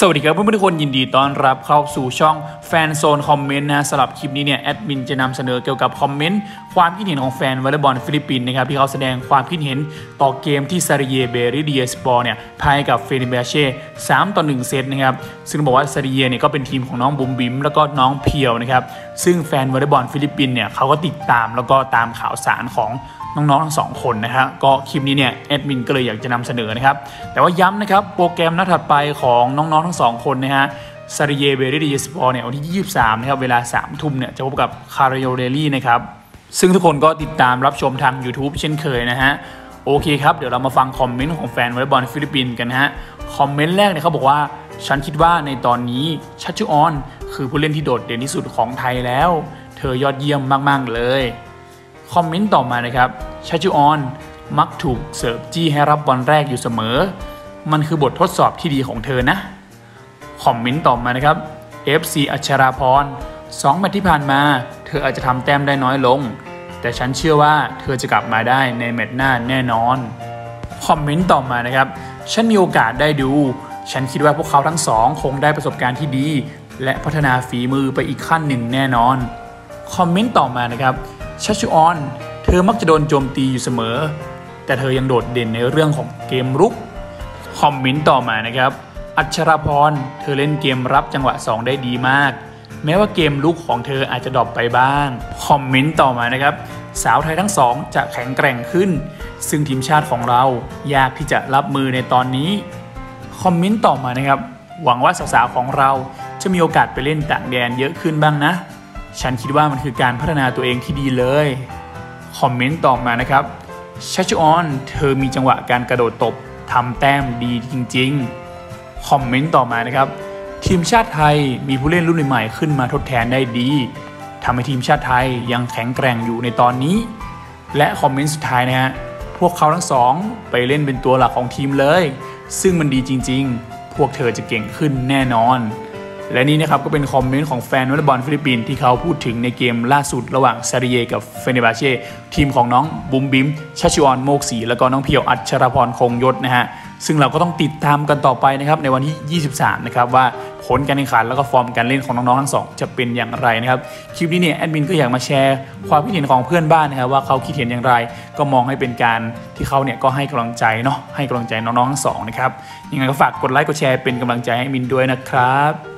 สวัสดีครับเพื่อนๆทุกคนยินดีต้อนรับเข้าสู่ช่องแฟนโซนคอมเมนต์นะสำหรับคลิปนี้เนี่ยแอดมินจะนำเสนอเกี่ยวกับคอมเมนต์ความคิดเห็นของแฟนวอลเลย์บอลฟิลิปปินส์นะครับที่เขาแสดงความคิดเห็นต่อเกมที่ซาริเยเบเลดิเยสปอร์เนี่ยพ่ายกับเฟเนร์บาห์เช่3ต่อ1เซตนะครับซึ่งบอกว่าซาริเยเนี่ยก็เป็นทีมของน้องบุ๋มบิ๋มแล้วก็น้องเพียวนะครับซึ่งแฟนวอลเลย์บอลฟิลิปปินส์เนี่ยเขาก็ติดตามแล้วก็ตามข่าวสารของน้องๆทั้งสองคนนะฮะก็คลิปนี้เนี่ยแอดมินก็เลยอยากจะนำเสนอนะครับแต่ว่าย้ำนะครับโปรแกรมนัดถัดไปของน้องๆทั้งสองคนนะฮะซาริเยเบเลดิเยสปอร์เนี่ยวันที่ 23 นะครับ เวลา 3 ทุ่มเนี่ยจะพบกับคาริโอเดลี่นะครับ ซึ่งทุกคนก็ติดตามรับชมทาง YouTube เช่นเคยนะฮะ โอเคครับ เดี๋ยวเรามาฟังคอมเมนต์ของแฟนวอลเลย์บอลฟิลิปปินส์กันฮะ คอมเมนต์แรกเนี่ยเขาบอกว่า ฉันคิดว่าในตอนนี้ชัชชุอร คือผู้เล่นที่โดดเด่นที่สุดของไทยแล้ว เธอยอดเยี่ยมมากๆเลย คอมเมนต์ต่อมานะครับชาจูออนมักถูกเสิร์ฟจี้ให้รับบอลแรกอยู่เสมอ มันคือบททดสอบที่ดีของเธอนะ คอมเมนต์ต่อมานะครับ FC อัชราพรสองแมตช์ที่ผ่านมา เธออาจจะทำแต้มได้น้อยลง แต่ฉันเชื่อว่าเธอจะกลับมาได้ในแมตช์หน้าแน่นอนคอมเมนต์ต่อมานะครับ ฉันมีโอกาสได้ดู ฉันคิดว่าพวกเขาทั้งสองคงได้ประสบการณ์ที่ดี และพัฒนาฝีมือไปอีกขั้นหนึ่งแน่นอน คอมเมนต์ต่อมานะครับชัชชออน เธอมักจะโดนโจมตีอยู่เสมอ แต่เธอยังโดดเด่นในเรื่องของเกมรุก คอมเมนต์ต่อมานะครับ อัชราพร เธอเล่นเกมรับจังหวะ 2 ได้ดีมาก แม้ว่าเกมลุกของเธออาจจะดรอปไปบ้าง คอมเมนต์ต่อมานะครับ สาวไทยทั้งสองจะแข็งแกร่งขึ้น ซึ่งทีมชาติของเรายากที่จะรับมือในตอนนี้ คอมเมนต์ต่อมานะครับ หวังว่าสาวๆของเราจะมีโอกาสไปเล่นต่างแดนเยอะขึ้นบ้างนะ ฉันคิดว่ามันคือการพัฒนาตัวเองที่ดีเลย คอมเมนต์ต่อมานะครับชัชออน เธอมีจังหวะการกระโดดตบทำแต้มดีจริง ๆ คอมเมนต์ต่อมานะครับ ทีมชาติไทยมีผู้เล่นรุ่นใหม่ขึ้นมาทดแทนได้ดีทำให้ทีมชาติไทยยังแข็งแกร่งอยู่ในตอนนี้ และคอมเมนต์สุดท้ายนะฮะพวกเขาทั้งสองไปเล่นเป็นตัวหลักของทีมเลย ซึ่งมันดีจริง ๆ พวกเธอจะเก่งขึ้นแน่นอน และนี่นะครับก็เป็นคอมเมนต์ของแฟนวอลเลย์บอลฟิลิปปินส์ที่เขาพูดถึงในเกมล่าสุดระหว่างซาริเยกับเฟเนร์บาห์เช่ทีมของน้องบุ๋มบิ๋มชัชชุอรโมกศรีแล้วก็น้องเพียวอัจฉราพรคงยศนะฮะ ซึ่งเราก็ต้องติดตามกันต่อไปนะครับในวันที่ 23 นะครับว่าผลการแข่งขันแล้วก็ฟอร์มการเล่นของน้องๆทั้งสองจะเป็นอย่างไรนะครับคลิปนี้เนี่ยแอดมินก็อยากมาแชร์ความคิดเห็นของเพื่อนบ้านนะครับว่าเขาคิดเห็นอย่างไร ก็มองให้เป็นการที่เขาเนี่ยก็ให้กำลังใจเนาะให้กำลังใจน้องๆทั้งสองนะครับยังไงก็ฝากกดไลค์กดแชร์เป็นกำลังใจให้มินด้วยนะครับ